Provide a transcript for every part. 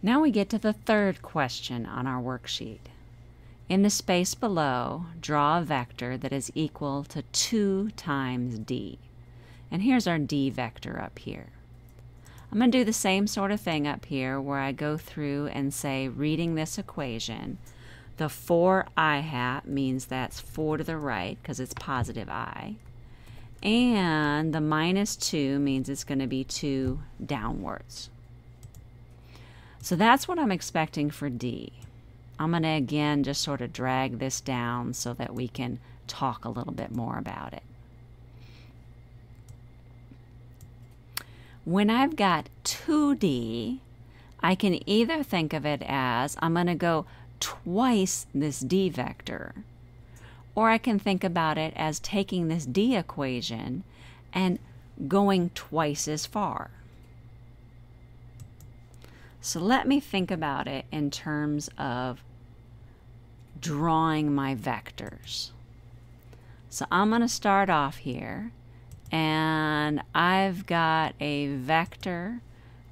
Now we get to the third question on our worksheet. In the space below, draw a vector that is equal to 2 times d. And here's our d vector up here. I'm going to do the same sort of thing up here where I go through and say, reading this equation, the 4 i hat means that's 4 to the right because it's positive i. And the minus 2 means it's going to be 2 downwards. So that's what I'm expecting for D. I'm going to again just sort of drag this down so that we can talk a little bit more about it. When I've got 2D, I can either think of it as I'm going to go twice this D vector, or I can think about it as taking this D equation and going twice as far. So let me think about it in terms of drawing my vectors. So I'm going to start off here and I've got a vector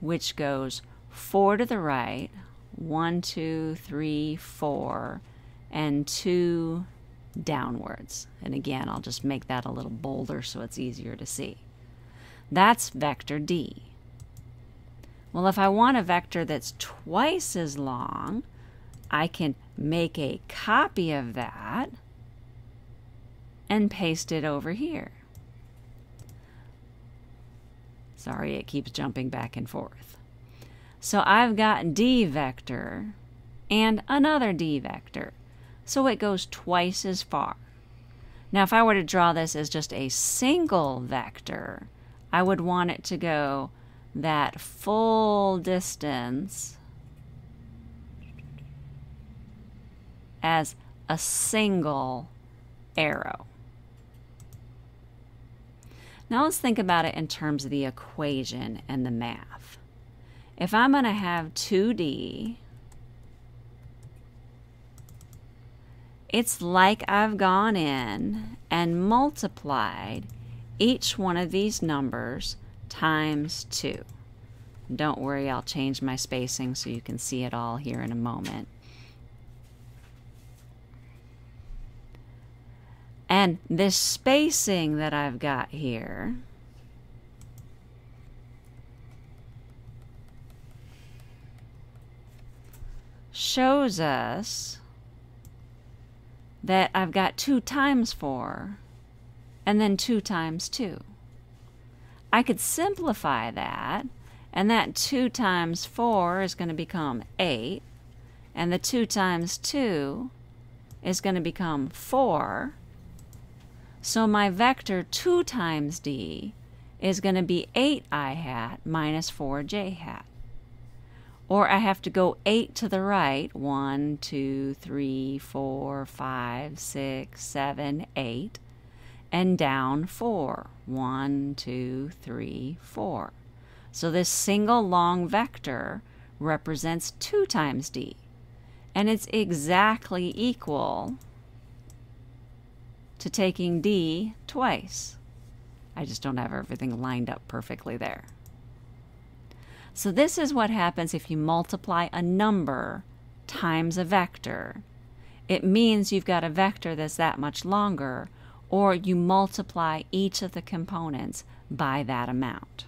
which goes 4 to the right, 1, 2, 3, 4, and 2 downwards. And again, I'll just make that a little bolder so it's easier to see. That's vector D. Well, if I want a vector that's twice as long, I can make a copy of that and paste it over here. Sorry, it keeps jumping back and forth. So I've got d vector and another d vector. So it goes twice as far. Now, if I were to draw this as just a single vector, I would want it to go that full distance as a single arrow. Now let's think about it in terms of the equation and the math. If I'm going to have 2D, it's like I've gone in and multiplied each one of these numbers times 2. Don't worry, I'll change my spacing so you can see it all here in a moment. And this spacing that I've got here shows us that I've got 2 times 4 and then 2 times 2. I could simplify that, and that 2 times 4 is going to become 8, and the 2 times 2 is going to become 4, so my vector 2 times d is going to be 8i hat minus 4j hat. Or I have to go 8 to the right, 1, 2, 3, 4, 5, 6, 7, 8, and down 4, 1, 2, 3, 4. So this single long vector represents 2 times d, and it's exactly equal to taking D twice. I just don't have everything lined up perfectly there. So this is what happens if you multiply a number times a vector. It means you've got a vector that's that much longer, or you multiply each of the components by that amount.